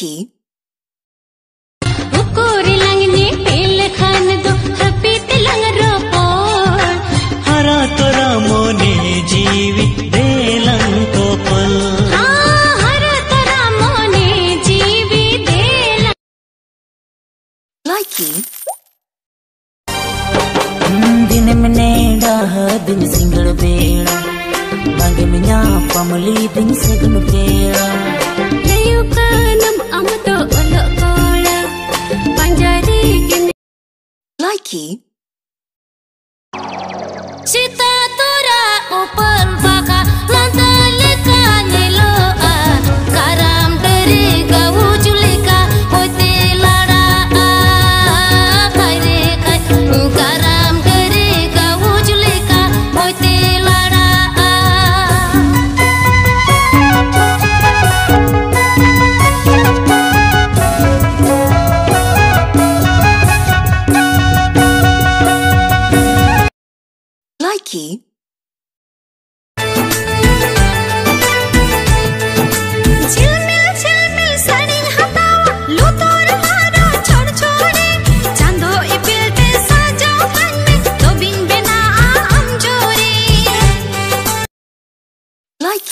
की nói chuyện Dine Like you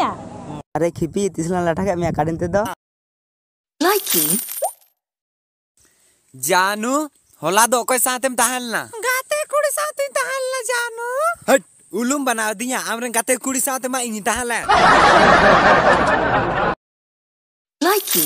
ᱛᱤᱧᱟ ᱟᱨᱮ ᱠᱷᱤᱯᱤ ᱛᱤᱥᱞᱟᱝ ᱞᱟᱴᱷᱟ ᱠᱟᱜ ᱢᱮᱭᱟ ᱠᱟᱨᱮᱱ ᱛᱮᱫᱚ ᱞᱟᱭᱠᱤ जानू होला दो कोई साथ में टहलना गाते कुड़ी साथ में टहलना जानू हट उलुम बना दिया हमरे गाते कुड़ी साथ में इन टहला लाइकी